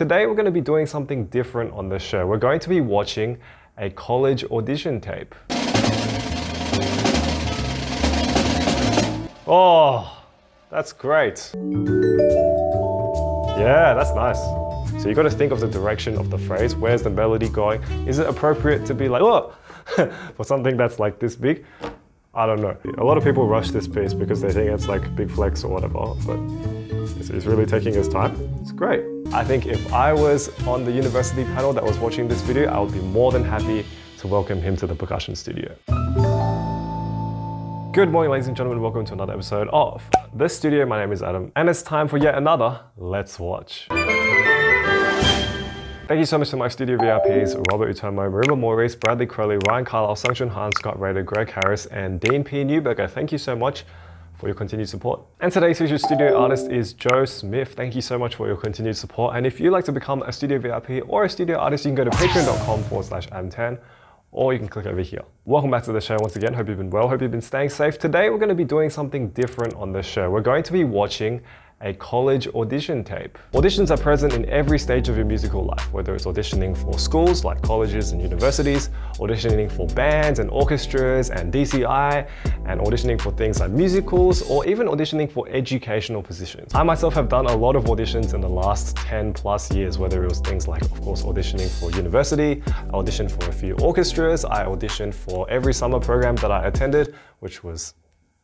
Today we're going to be doing something different on the show. We're going to be watching a college audition tape. Oh, that's great. Yeah, that's nice. So you got to think of the direction of the phrase. Where's the melody going? Is it appropriate to be like, oh, for something that's like this big? I don't know. A lot of people rush this piece because they think it's like big flex or whatever, but it's really taking his time. It's great. I think if I was on the university panel that was watching this video, I would be more than happy to welcome him to the percussion studio. Good morning, ladies and gentlemen. Welcome to another episode of The Studio. My name is Adam, and it's time for yet another Let's Watch. Thank you so much to my studio VIPs, Robert Utomo, Marimba Maurice, Bradley Crowley, Ryan Carlisle, Sungchun Han, Scott Rader, Greg Harris, and Dean P. Newberger. Thank you so much for your continued support. And today's featured studio artist is Joe Smith. Thank you so much for your continued support. And if you'd like to become a studio VIP or a studio artist, you can go to patreon.com forward slash adamtan or you can click over here. Welcome back to the show once again. Hope you've been well. Hope you've been staying safe. Today we're going to be doing something different on the show. We're going to be watching a college audition tape. Auditions are present in every stage of your musical life, whether it's auditioning for schools like colleges and universities, auditioning for bands and orchestras and DCI, and auditioning for things like musicals, or even auditioning for educational positions. I myself have done a lot of auditions in the last 10 plus years, whether it was things like, of course, auditioning for university, I auditioned for a few orchestras, I auditioned for every summer program that I attended, which was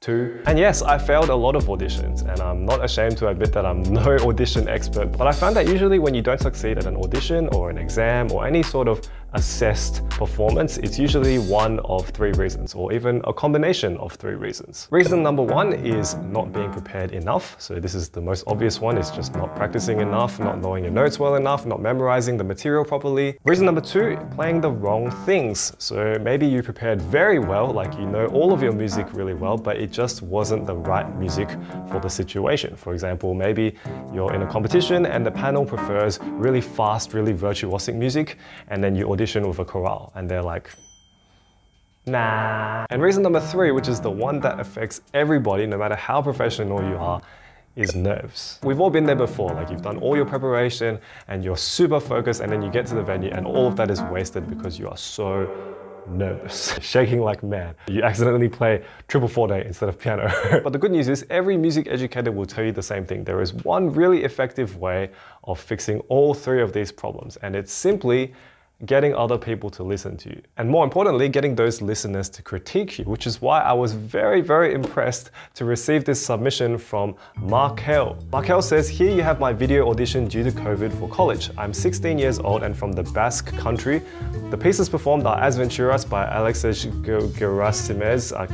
two. And yes, I failed a lot of auditions and I'm not ashamed to admit that I'm no audition expert, but I found that usually when you don't succeed at an audition or an exam or any sort of assessed performance, it's usually one of three reasons or even a combination of three reasons. Reason number one is not being prepared enough. So this is the most obvious one, it's just not practicing enough, not knowing your notes well enough, not memorizing the material properly. Reason number two, playing the wrong things. So maybe you prepared very well, like you know all of your music really well, but it just wasn't the right music for the situation. For example, maybe you're in a competition and the panel prefers really fast, really virtuosic music, and then you audition with a chorale and they're like, nah. And reason number three, which is the one that affects everybody, no matter how professional you are, is nerves. We've all been there before, like you've done all your preparation and you're super focused and then you get to the venue and all of that is wasted because you are so nervous, shaking like mad. You accidentally play triple forte instead of piano. but the good news is every music educator will tell you the same thing. There is one really effective way of fixing all three of these problems and it's simply getting other people to listen to you. And more importantly, getting those listeners to critique you, which is why I was very, very impressed to receive this submission from Markel. Markel says, here you have my video audition due to COVID for college. I'm 16 years old and from the Basque country. The pieces performed are Asventuras by Alexis Gerassimez. I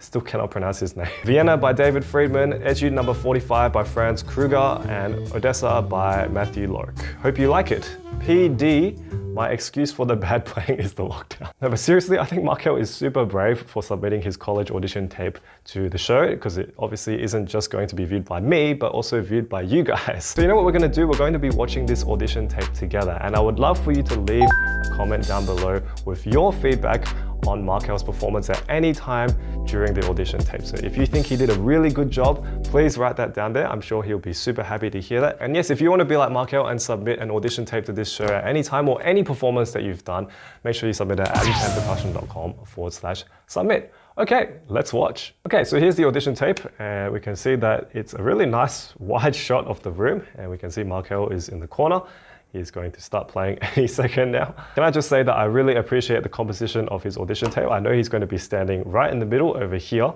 still cannot pronounce his name. Vienna by David Friedman, Etude number 45 by Franz Kruger, and Odessa by Matthew Lork. Hope you like it. PD my excuse for the bad playing is the lockdown. No, but seriously, I think Markel is super brave for submitting his college audition tape to the show because it obviously isn't just going to be viewed by me, but also viewed by you guys. So you know what we're gonna do? We're going to be watching this audition tape together and I would love for you to leave a comment down below with your feedback on Markel's performance at any time during the audition tape. So if you think he did a really good job, please write that down there. I'm sure he'll be super happy to hear that. And yes, if you want to be like Markel and submit an audition tape to this show at any time or any performance that you've done, make sure you submit it at adampercussion.com forward slash submit. Okay, let's watch. Okay, so here's the audition tape and we can see that it's a really nice wide shot of the room and we can see Markel is in the corner He's going to start playing any second now. Can I just say that I really appreciate the composition of his audition tape. I know he's going to be standing right in the middle over here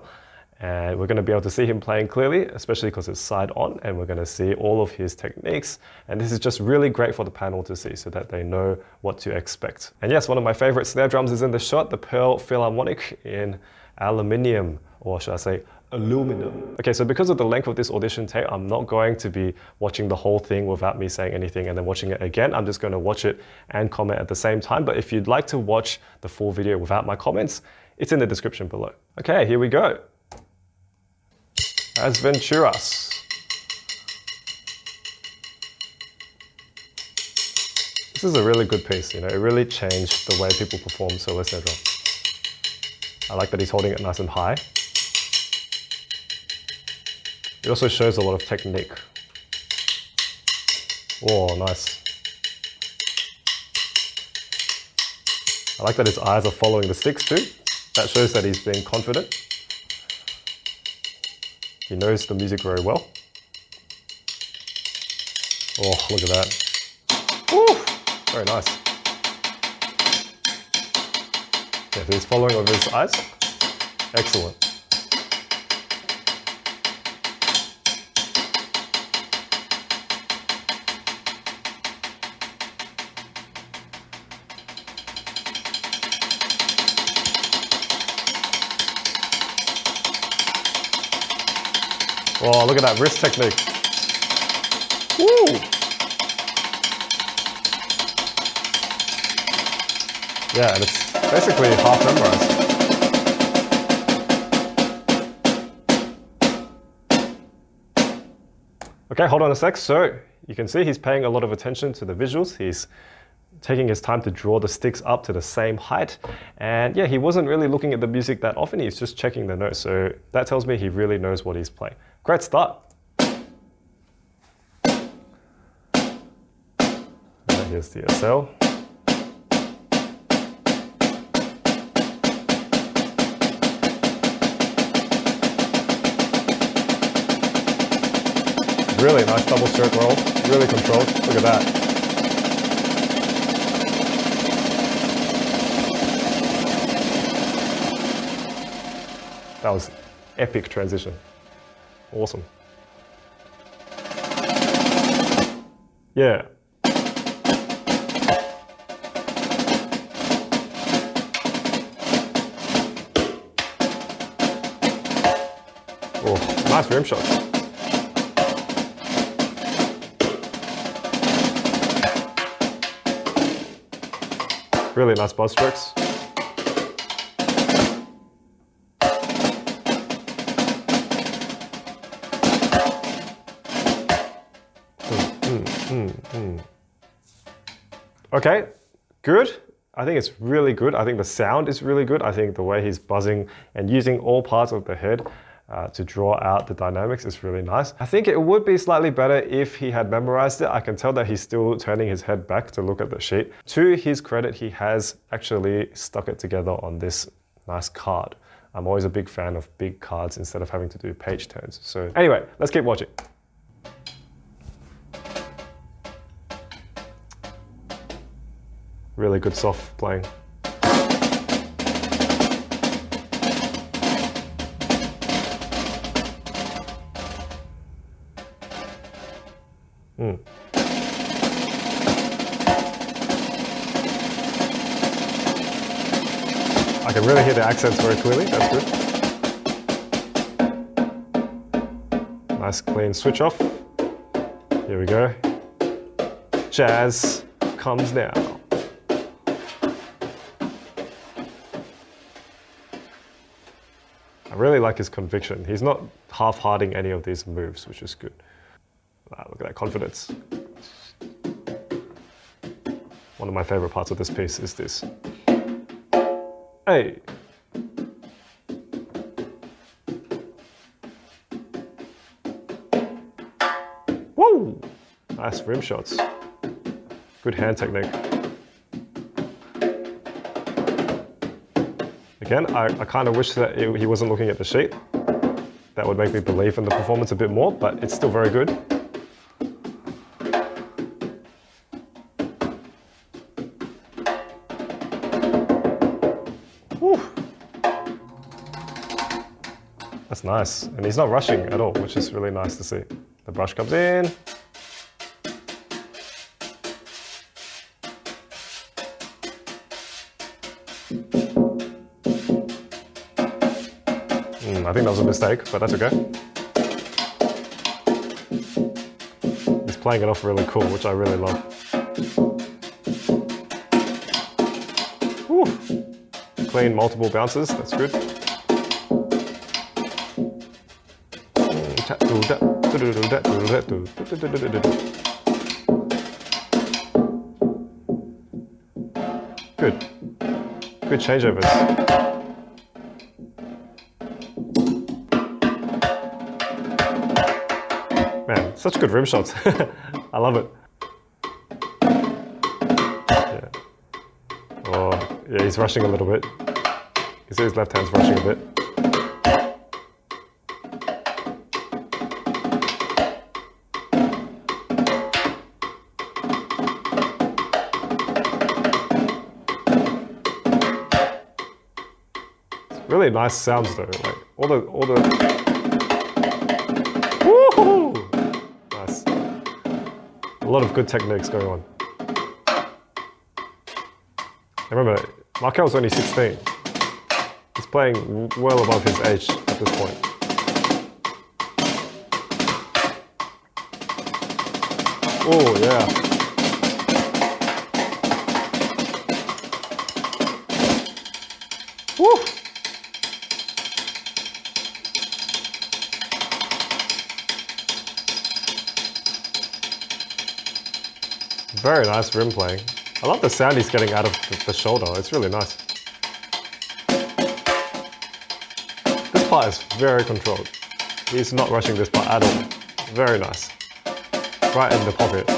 and we're going to be able to see him playing clearly, especially because it's side on and we're going to see all of his techniques. And this is just really great for the panel to see so that they know what to expect. And yes, one of my favorite snare drums is in the shot, the Pearl Philharmonic in aluminium, or should I say aluminum. Okay, so because of the length of this audition tape, I'm not going to be watching the whole thing without me saying anything and then watching it again. I'm just going to watch it and comment at the same time. But if you'd like to watch the full video without my comments, it's in the description below. Okay, here we go. Asventuras. This is a really good piece, you know, it really changed the way people perform solo. I like that he's holding it nice and high. It also shows a lot of technique. Oh, nice. I like that his eyes are following the sticks too. That shows that he's being confident. He knows the music very well. Oh, look at that. Woo! Very nice. Yeah, he's following over his eyes. Excellent. Oh, look at that wrist technique. Woo! Yeah, and it's basically half memorized. Okay, hold on a sec. So you can see he's paying a lot of attention to the visuals. He's taking his time to draw the sticks up to the same height. And yeah, he wasn't really looking at the music that often. He's just checking the notes. So that tells me he really knows what he's playing. Great start. here's the SL. Really nice double stroke roll, really controlled. Look at that. That was epic transition. Awesome. Yeah. Oh, nice rim shot. Really nice buzz strokes. Okay, good. I think it's really good. I think the sound is really good. I think the way he's buzzing and using all parts of the head uh, to draw out the dynamics is really nice. I think it would be slightly better if he had memorized it. I can tell that he's still turning his head back to look at the sheet. To his credit, he has actually stuck it together on this nice card. I'm always a big fan of big cards instead of having to do page turns. So anyway, let's keep watching. Really good soft playing. Mm. I can really hear the accents very clearly, that's good. Nice clean switch off. Here we go. Jazz comes now. Really like his conviction. He's not half-hearting any of these moves, which is good. Wow, look at that confidence. One of my favorite parts of this piece is this. Hey! Whoa! Nice rim shots. Good hand technique. Again, I, I kind of wish that he wasn't looking at the sheet. That would make me believe in the performance a bit more, but it's still very good. Whew. That's nice. And he's not rushing at all, which is really nice to see. The brush comes in, think that was a mistake, but that's okay. He's playing it off really cool, which I really love. Whew. Clean multiple bounces, that's good. Good. Good changeovers. Such good rim shots. I love it. Yeah. Oh, Yeah, he's rushing a little bit. You see his left hand's rushing a bit. really nice sounds though. Like all the all the A lot of good techniques going on. And remember, Markel's only 16. He's playing well above his age at this point. Oh yeah. Very nice rim playing. I love the sound he's getting out of the, shoulder. It's really nice. This part is very controlled. He's not rushing this part at all. Very nice. Right in the pocket.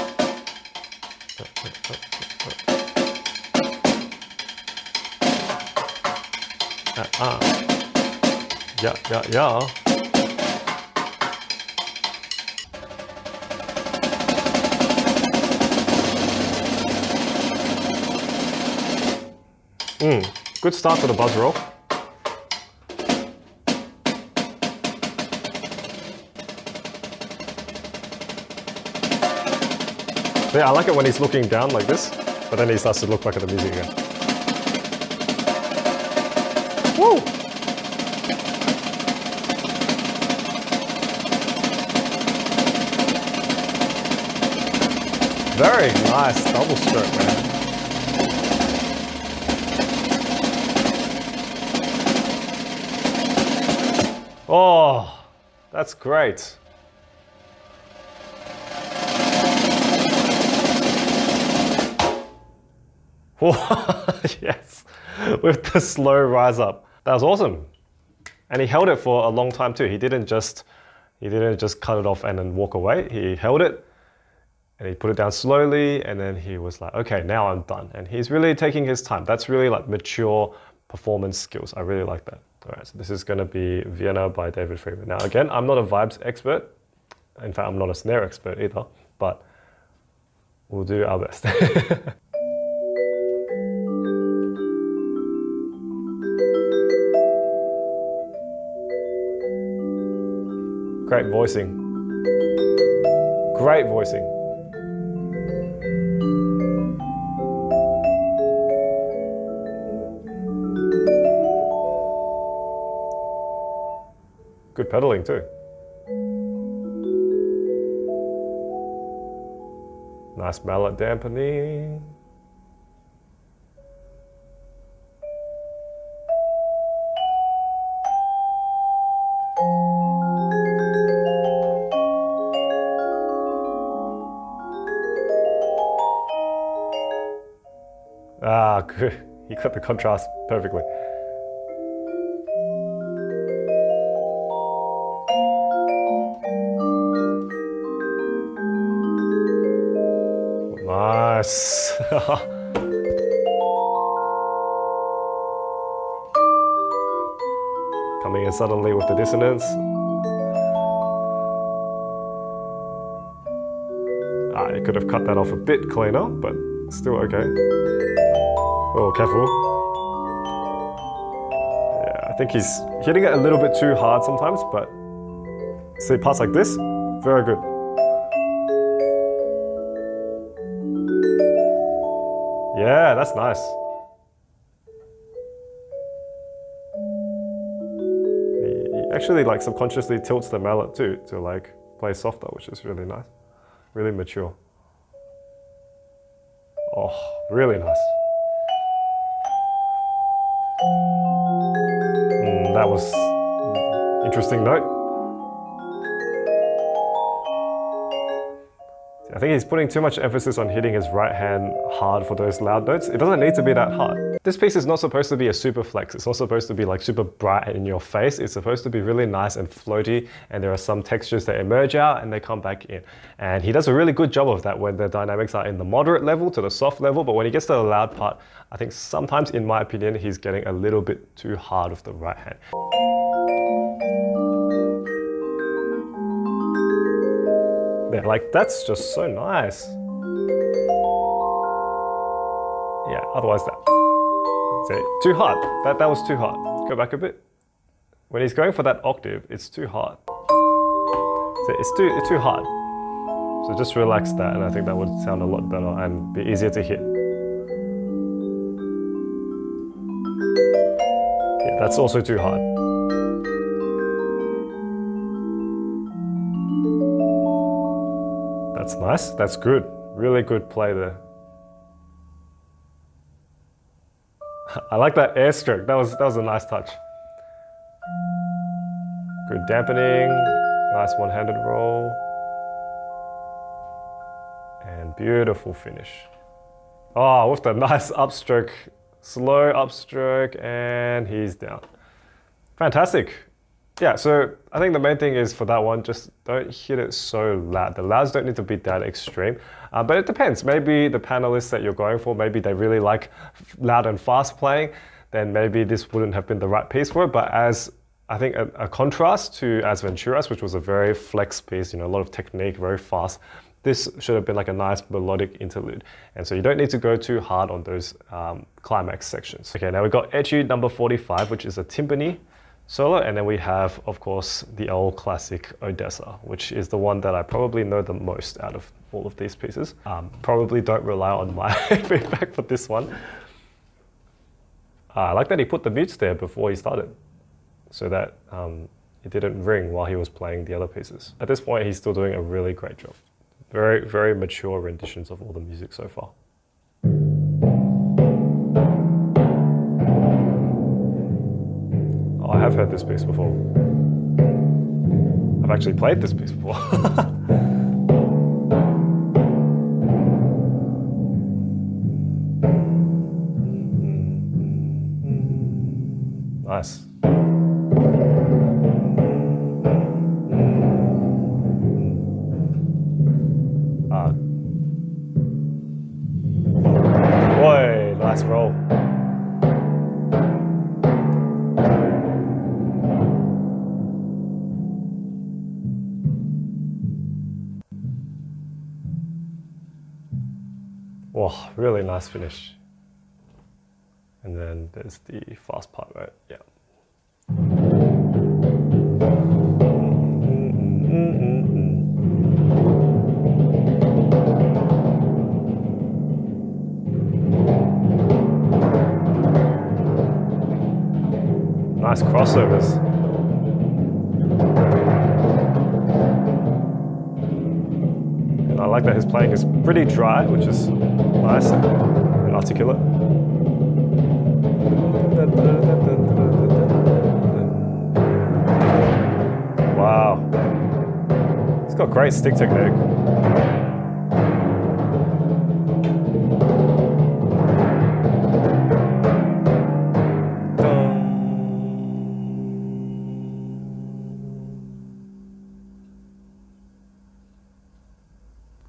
Uh, uh. Yeah, yeah, yeah. Mm, good start for the buzz roll. yeah, I like it when he's looking down like this, but then he starts to look back at the music again. Woo! Very nice double stroke, man. Oh, that's great. yes, with the slow rise up. That was awesome. And he held it for a long time too. He didn't just he didn't just cut it off and then walk away. He held it and he put it down slowly and then he was like, okay, now I'm done. And he's really taking his time. That's really like mature performance skills. I really like that. All right, so this is going to be Vienna by David Friedman. Now, again, I'm not a vibes expert. In fact, I'm not a snare expert either, but we'll do our best. Great voicing. Great voicing. Good pedaling too. Nice mallet dampening. Ah, good. He cut the contrast perfectly. Coming in suddenly with the dissonance. Ah, I could have cut that off a bit cleaner, but still okay. Oh, careful. Yeah, I think he's hitting it a little bit too hard sometimes, but see parts like this, very good. Yeah, that's nice. He actually like subconsciously tilts the mallet too to like play softer, which is really nice. Really mature. Oh, really nice. Mm, that was interesting note. I think he's putting too much emphasis on hitting his right hand hard for those loud notes. It doesn't need to be that hard. This piece is not supposed to be a super flex. It's not supposed to be like super bright in your face. It's supposed to be really nice and floaty and there are some textures that emerge out and they come back in. And he does a really good job of that when the dynamics are in the moderate level to the soft level, but when he gets to the loud part, I think sometimes, in my opinion, he's getting a little bit too hard with the right hand. There, like that's just so nice. Yeah, otherwise that. See, too hard. That, that was too hard. Go back a bit. When he's going for that octave, it's too. See, it's too, it's too hard. So just relax that and I think that would sound a lot better and be easier to hit. Yeah, that's also too hard. That's nice. That's good. Really good play there. I like that air stroke. That was that was a nice touch. Good dampening. Nice one-handed roll. And beautiful finish. Oh, with the nice upstroke. Slow upstroke and he's down. Fantastic yeah, so I think the main thing is for that one, just don't hit it so loud. The louds don't need to be that extreme, uh, but it depends. Maybe the panelists that you're going for, maybe they really like loud and fast playing, then maybe this wouldn't have been the right piece for it. But as I think a, a contrast to Asventuras, which was a very flex piece, you know, a lot of technique, very fast, this should have been like a nice melodic interlude. And so you don't need to go too hard on those um, climax sections. Okay, now we've got Etude number 45, which is a timpani solo. And then we have, of course, the old classic Odessa, which is the one that I probably know the most out of all of these pieces. Um, probably don't rely on my feedback for this one. Uh, I like that he put the mutes there before he started so that um, it didn't ring while he was playing the other pieces. At this point, he's still doing a really great job. Very, very mature renditions of all the music so far. I have heard this piece before. I've actually played this piece before. Mm, mm, mm, nice. Oh, really nice finish. And then there's the fast part, right? Yeah. Nice crossovers. Like that his playing is pretty dry, which is nice and articulate. Wow. He's got great stick technique.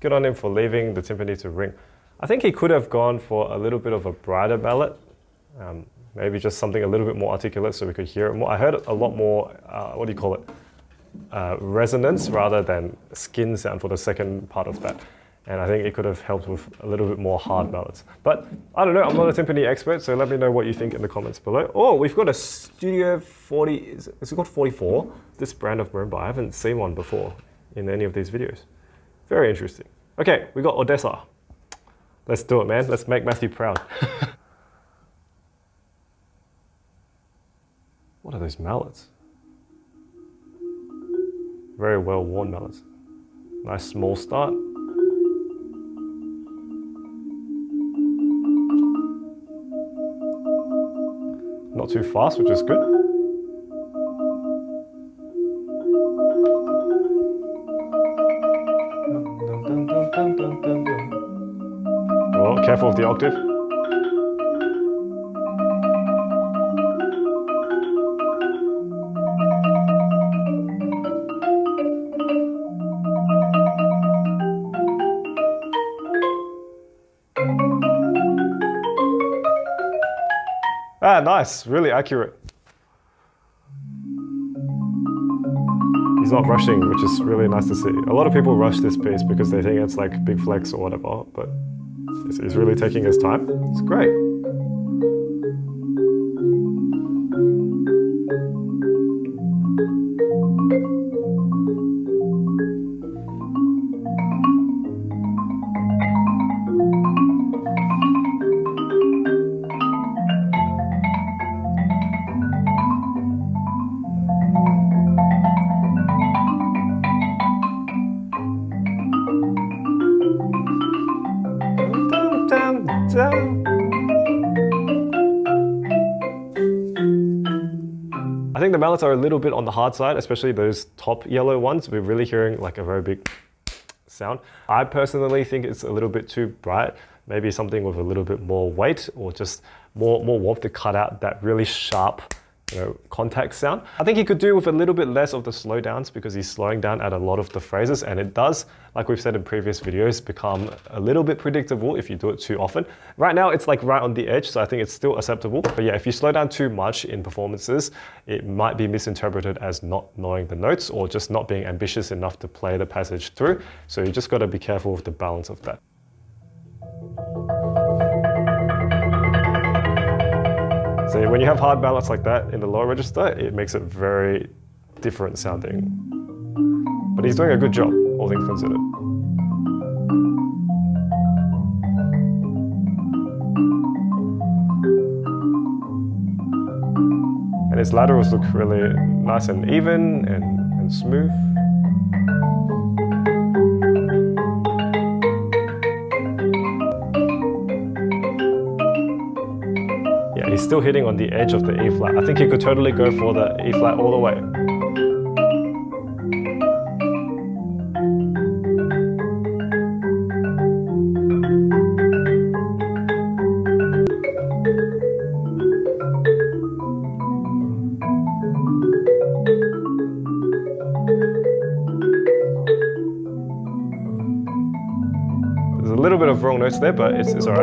Good on him for leaving the timpani to ring. I think he could have gone for a little bit of a brighter mallet, um, maybe just something a little bit more articulate so we could hear it more. I heard a lot more, uh, what do you call it, uh, resonance rather than skin sound for the second part of that. And I think it could have helped with a little bit more hard mallets. But I don't know, I'm not a timpani expert, so let me know what you think in the comments below. Oh, we've got a Studio 40, is it, is it called 44? This brand of marimba, I haven't seen one before in any of these videos. Very interesting. Okay, we got Odessa. Let's do it, man. Let's make Matthew proud. what are those mallets? Very well worn mallets. Nice small start. Not too fast, which is good. the octave. Ah, nice, really accurate. He's not rushing, which is really nice to see. A lot of people rush this piece because they think it's like big flex or whatever, but he's really taking his time. It's great. Are a little bit on the hard side, especially those top yellow ones. We're really hearing like a very big sound. I personally think it's a little bit too bright. Maybe something with a little bit more weight or just more, more warmth to cut out that really sharp you know, contact sound. I think he could do with a little bit less of the slowdowns because he's slowing down at a lot of the phrases and it does, like we've said in previous videos, become a little bit predictable if you do it too often. Right now it's like right on the edge, so I think it's still acceptable. But yeah, if you slow down too much in performances, it might be misinterpreted as not knowing the notes or just not being ambitious enough to play the passage through. So you just gotta be careful with the balance of that. So when you have hard balance like that in the lower register, it makes it very different sounding. But he's doing a good job, all things considered. And his laterals look really nice and even and, and smooth. Still hitting on the edge of the E flat. I think he could totally go for the E flat all the way. There's a little bit of wrong notes there, but it's, it's all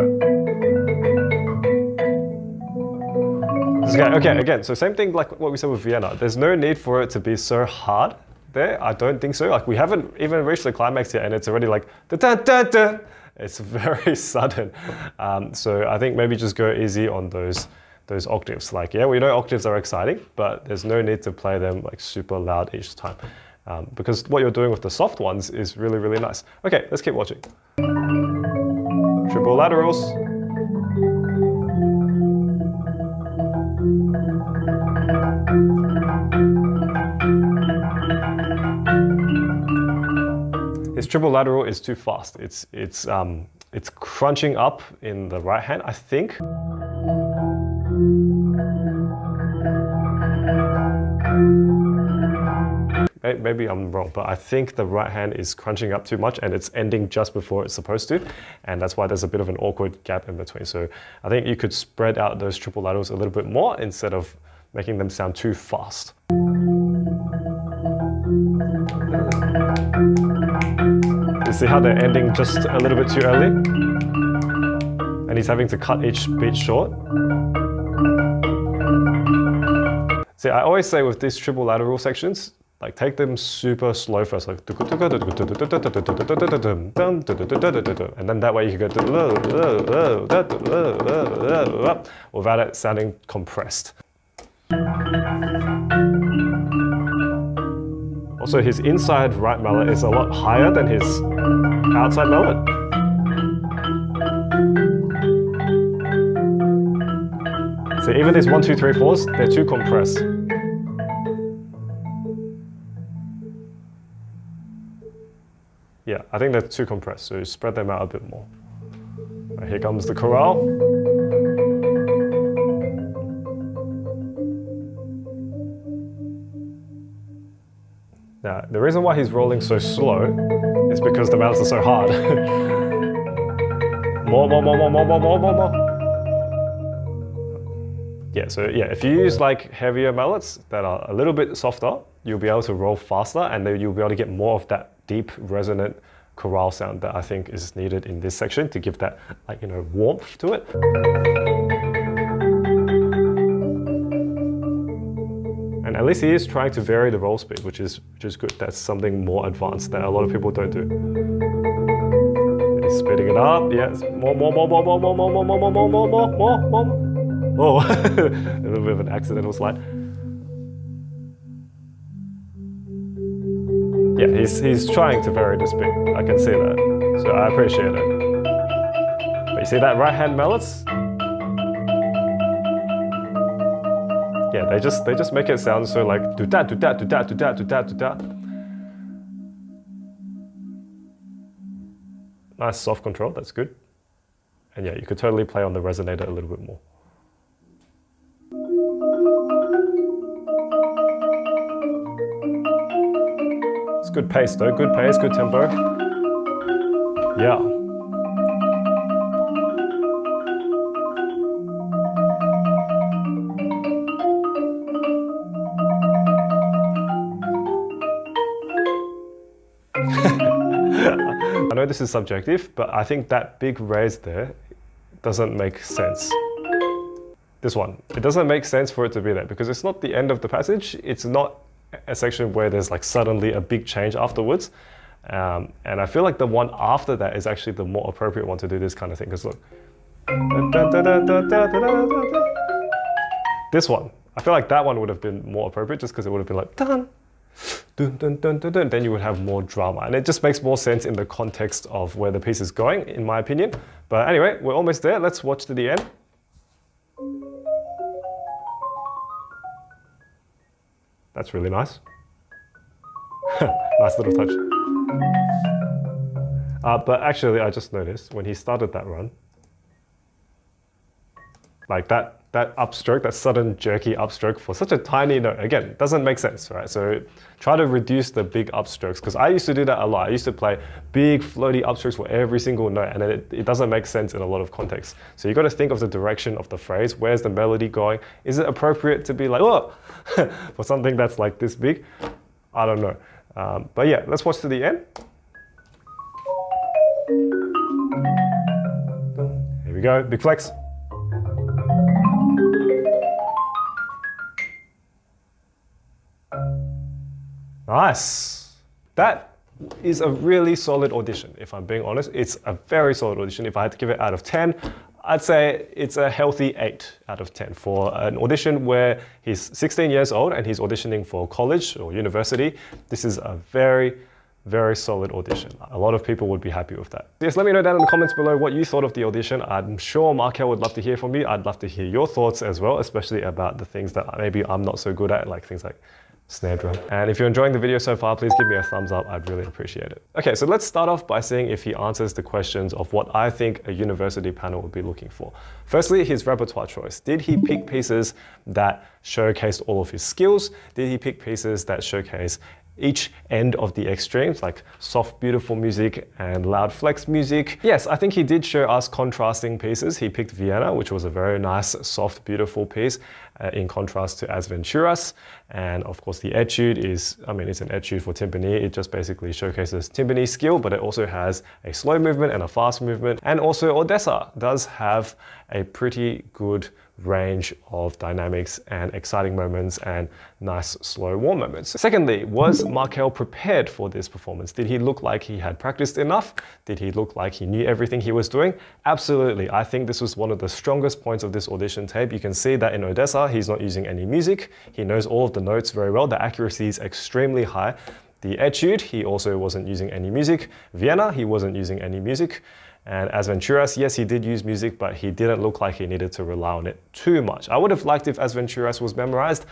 Okay, okay, again, so same thing like what we said with Vienna. There's no need for it to be so hard there. I don't think so. Like we haven't even reached the climax yet and it's already like da da da da. It's very sudden. Um, so I think maybe just go easy on those those octaves. Like, yeah, we know octaves are exciting, but there's no need to play them like super loud each time. Um, because what you're doing with the soft ones is really, really nice. Okay, let's keep watching. Triple laterals. His triple lateral is too fast. It's, it's, um, it's crunching up in the right hand, I think. Maybe I'm wrong, but I think the right hand is crunching up too much and it's ending just before it's supposed to. And that's why there's a bit of an awkward gap in between. So I think you could spread out those triple laterals a little bit more instead of making them sound too fast. You see how they're ending just a little bit too early? And he's having to cut each beat short. See, I always say with these triple lateral sections, like take them super slow first, like and then that way you can go without it sounding compressed. Also, his inside right mallet is a lot higher than his outside mallet. So even these one, two, three, fours, they're too compressed. Yeah, I think they're too compressed, so spread them out a bit more. Here comes the chorale. The reason why he's rolling so slow is because the mallets are so hard. more, more, more, more, more, more, more, more, more. Yeah, so yeah, if you use like heavier mallets that are a little bit softer, you'll be able to roll faster and then you'll be able to get more of that deep resonant chorale sound that I think is needed in this section to give that like, you know, warmth to it. At least he is trying to vary the roll speed, which is which is good. That's something more advanced that a lot of people don't do. He's speeding it up. Yes, more, more, more, more, more, more, more, more, more, more, more, more, more, more. Oh, a little bit of an accidental slide. Yeah, he's he's trying to vary the speed. I can see that, so I appreciate it. But you see that right hand mallets? They just they just make it sound so like do that, do that, do that, do that, do that, do that. Nice soft control, that's good. And yeah, you could totally play on the resonator a little bit more. It's good pace though, good pace, good tempo. Yeah. I know this is subjective, but I think that big raise there doesn't make sense. This one, it doesn't make sense for it to be there because it's not the end of the passage. It's not a section where there's like suddenly a big change afterwards. Um, and I feel like the one after that is actually the more appropriate one to do this kind of thing. Because look, this one, I feel like that one would have been more appropriate just because it would have been like dun, dun, dun, dun, dun, dun, then you would have more drama. And it just makes more sense in the context of where the piece is going, in my opinion. But anyway, we're almost there. Let's watch to the end. That's really nice. nice little touch. Uh, but actually, I just noticed when he started that run, like that that upstroke, that sudden jerky upstroke for such a tiny note, again, doesn't make sense, right? So try to reduce the big upstrokes because I used to do that a lot. I used to play big floaty upstrokes for every single note and it, it doesn't make sense in a lot of contexts. So you got to think of the direction of the phrase. Where's the melody going? Is it appropriate to be like, oh, for something that's like this big? I don't know. Um, but yeah, let's watch to the end. Here we go, big flex. Nice. That is a really solid audition, if I'm being honest. It's a very solid audition. If I had to give it out of 10, I'd say it's a healthy 8 out of 10 for an audition where he's 16 years old and he's auditioning for college or university. This is a very, very solid audition. A lot of people would be happy with that. Yes, let me know down in the comments below what you thought of the audition. I'm sure Markel would love to hear from you. I'd love to hear your thoughts as well, especially about the things that maybe I'm not so good at, like things like snare drum. And if you're enjoying the video so far, please give me a thumbs up. I'd really appreciate it. Okay, so let's start off by seeing if he answers the questions of what I think a university panel would be looking for. Firstly, his repertoire choice. Did he pick pieces that showcased all of his skills? Did he pick pieces that showcase each end of the extremes, like soft, beautiful music and loud flex music. Yes, I think he did show us contrasting pieces. He picked Vienna, which was a very nice, soft, beautiful piece uh, in contrast to Asventuras. And of course, the etude is, I mean, it's an etude for timpani. It just basically showcases timpani skill, but it also has a slow movement and a fast movement. And also Odessa does have a pretty good range of dynamics and exciting moments and nice slow warm moments. Secondly, was Markel prepared for this performance? Did he look like he had practiced enough? Did he look like he knew everything he was doing? Absolutely. I think this was one of the strongest points of this audition tape. You can see that in Odessa, he's not using any music. He knows all of the notes very well. The accuracy is extremely high. The etude, he also wasn't using any music. Vienna, he wasn't using any music. And as Venturas, yes, he did use music, but he didn't look like he needed to rely on it too much. I would have liked if Asventuras was memorized,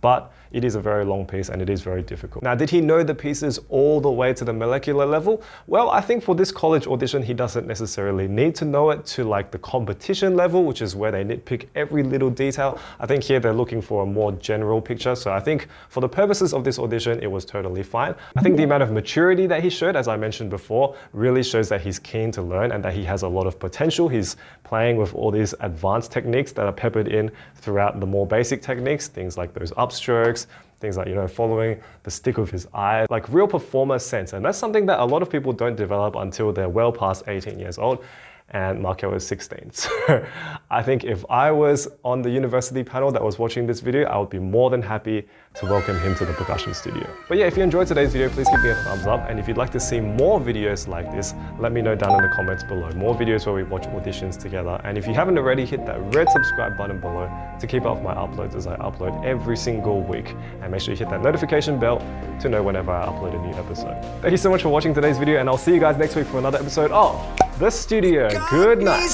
but it is a very long piece and it is very difficult. Now, did he know the pieces all the way to the molecular level? Well, I think for this college audition, he doesn't necessarily need to know it to like the competition level, which is where they nitpick every little detail. I think here they're looking for a more general picture. So I think for the purposes of this audition, it was totally fine. I think the amount of maturity that he showed, as I mentioned before, really shows that he's keen to learn and that he has a lot of potential. He's playing with all these advanced techniques that are peppered in throughout the more basic techniques, things like those upstrokes, things like, you know, following the stick of his eye, like real performer sense. And that's something that a lot of people don't develop until they're well past 18 years old. And Markel is 16. So I think if I was on the university panel that was watching this video, I would be more than happy to welcome him to the percussion studio. But yeah, if you enjoyed today's video, please give me a thumbs up. And if you'd like to see more videos like this, let me know down in the comments below. More videos where we watch auditions together. And if you haven't already, hit that red subscribe button below to keep up with my uploads as I upload every single week. And make sure you hit that notification bell to know whenever I upload a new episode. Thank you so much for watching today's video and I'll see you guys next week for another episode of The Studio. Good night.